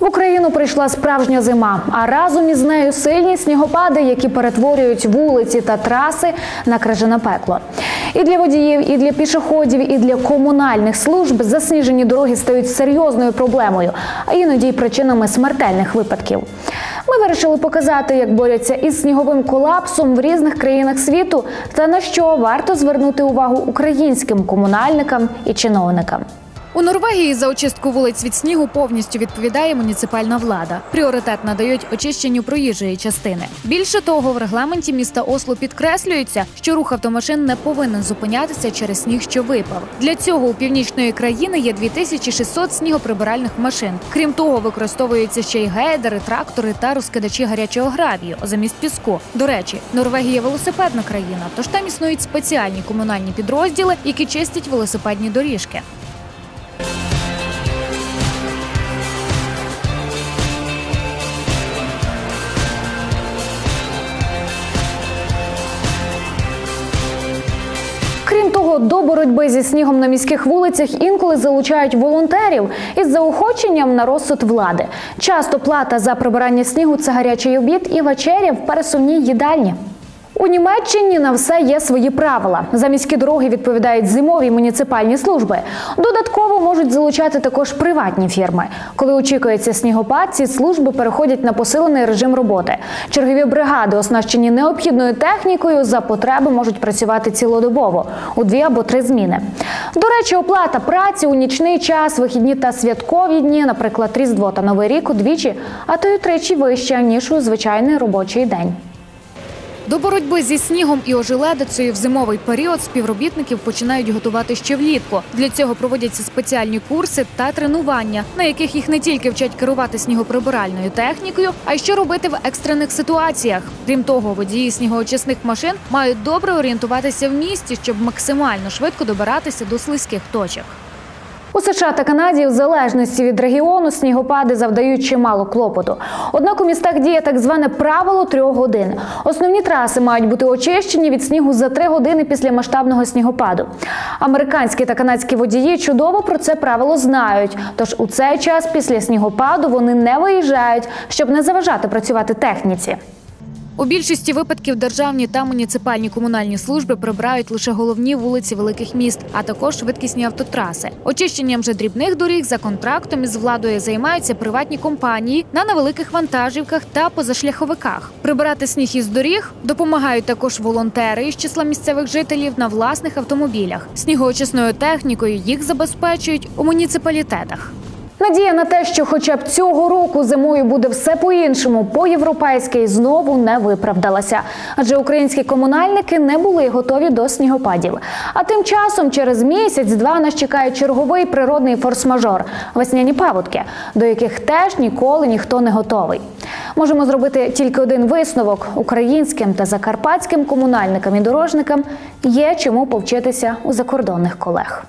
В Україну прийшла справжня зима, а разом із нею сильні снігопади, які перетворюють вулиці та траси на крижане пекло. І для водіїв, і для пішоходів, і для комунальних служб засніжені дороги стають серйозною проблемою, а іноді й причинами смертельних випадків. Ми вирішили показати, як борються із сніговим колапсом в різних країнах світу та на що варто звернути увагу українським комунальникам і чиновникам. У Норвегії за очистку вулиць від снігу повністю відповідає муніципальна влада. Пріоритет надають очищенню проїжджої частини. Більше того, в регламенті міста Осло підкреслюється, що рух автомашин не повинен зупинятися через сніг, що випав. Для цього у північної країни є 2600 снігоприбиральних машин. Крім того, використовуються ще й гейдери, трактори та розкидачі гарячого гравію замість піску. До речі, Норвегія велосипедна країна, тож там існують спеціальні комунальні підрозділи, які чистять велосипедні доріжки. До боротьби зі снігом на міських вулицях інколи залучають волонтерів із заохоченням на розсуд влади. Часто плата за прибирання снігу це гарячий обід і вечеря в пересувній їдальні. У Німеччині на все є свої правила. За міські дороги відповідають зимові муніципальні служби. Додатково можуть залучати також приватні фірми. Коли очікується снігопад, ці служби переходять на посилений режим роботи. Чергові бригади, оснащені необхідною технікою, за потреби можуть працювати цілодобово у дві або три зміни. До речі, оплата праці у нічний час, вихідні та святкові дні, наприклад, Різдво та Новий рік удвічі, а то й утричі вища ніж у звичайний робочий день. До боротьби зі снігом і ожеледицею в зимовий період співробітників починають готувати ще влітку. Для цього проводяться спеціальні курси та тренування, на яких їх не тільки вчать керувати снігоприбиральною технікою, а й що робити в екстрених ситуаціях. Крім того, водії снігоочисних машин мають добре орієнтуватися в місті, щоб максимально швидко добиратися до слизьких точок. У США та Канаді, в залежності від регіону, снігопади завдають чимало клопоту. Однак у містах діє так зване правило трьох годин. Основні траси мають бути очищені від снігу за три години після масштабного снігопаду. Американські та канадські водії чудово про це правило знають. Тож у цей час після снігопаду вони не виїжджають, щоб не заважати працювати техніці. У більшості випадків державні та муніципальні комунальні служби прибирають лише головні вулиці великих міст, а також швидкісні автотраси. Очищенням же дрібних доріг за контрактом із владою займаються приватні компанії на невеликих вантажівках та позашляховиках. Прибирати сніг із доріг допомагають також волонтери із числа місцевих жителів на власних автомобілях. Снігоочисною технікою їх забезпечують у муніципалітетах. Надія на те, що хоча б цього року зимою буде все по-іншому, по-європейськи знову не виправдалася. Адже українські комунальники не були готові до снігопадів. А тим часом, через місяць-два нас чекає черговий природний форс-мажор весняні паводки, до яких теж ніколи ніхто не готовий. Можемо зробити тільки один висновок: українським та закарпатським комунальникам і дорожникам є чому повчитися у закордонних колег.